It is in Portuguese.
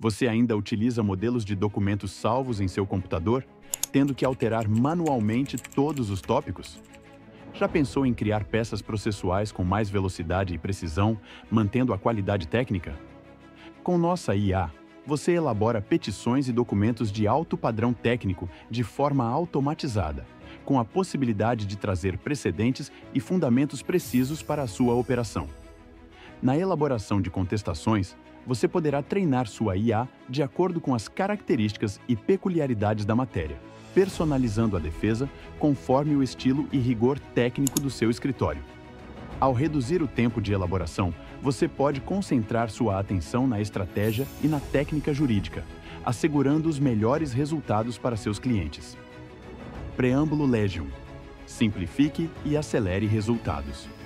Você ainda utiliza modelos de documentos salvos em seu computador, tendo que alterar manualmente todos os tópicos? Já pensou em criar peças processuais com mais velocidade e precisão, mantendo a qualidade técnica? Com nossa IA, você elabora petições e documentos de alto padrão técnico de forma automatizada, com a possibilidade de trazer precedentes e fundamentos precisos para a sua operação. Na elaboração de contestações, você poderá treinar sua IA de acordo com as características e peculiaridades da matéria, personalizando a defesa conforme o estilo e rigor técnico do seu escritório. Ao reduzir o tempo de elaboração, você pode concentrar sua atenção na estratégia e na técnica jurídica, assegurando os melhores resultados para seus clientes. Preâmbulo Legion. Simplifique e acelere resultados.